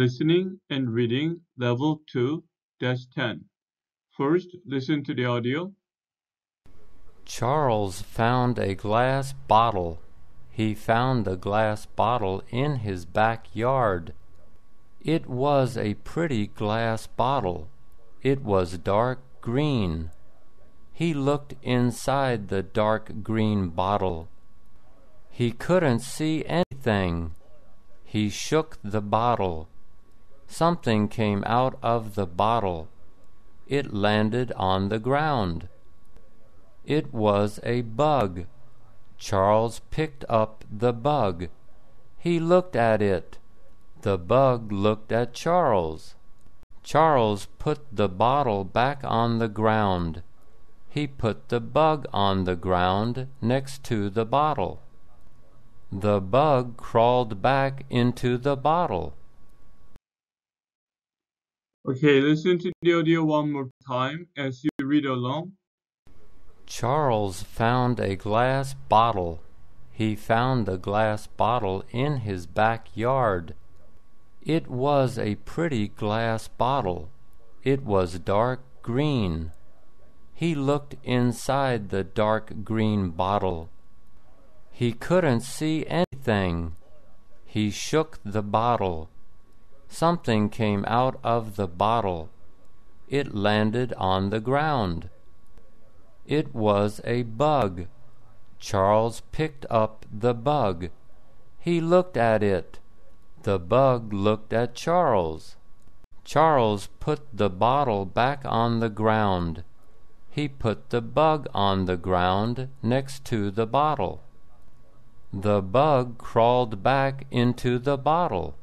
Listening and Reading Level 2, Test 10. First, listen to the audio. Charles found a glass bottle. He found the glass bottle in his backyard. It was a pretty glass bottle. It was dark green. He looked inside the dark green bottle. He couldn't see anything. He shook the bottle. Something came out of the bottle. It landed on the ground. It was a bug. Charles picked up the bug. He looked at it. The bug looked at Charles. Charles put the bottle back on the ground. He put the bug on the ground next to the bottle. The bug crawled back into the bottle. Okay, listen to the audio one more time as you read along. Charles found a glass bottle. He found the glass bottle in his backyard. It was a pretty glass bottle. It was dark green. He looked inside the dark green bottle. He couldn't see anything. He shook the bottle. Something came out of the bottle. It landed on the ground. It was a bug. Charles picked up the bug. He looked at it. The bug looked at Charles. Charles put the bottle back on the ground. He put the bug on the ground next to the bottle. The bug crawled back into the bottle.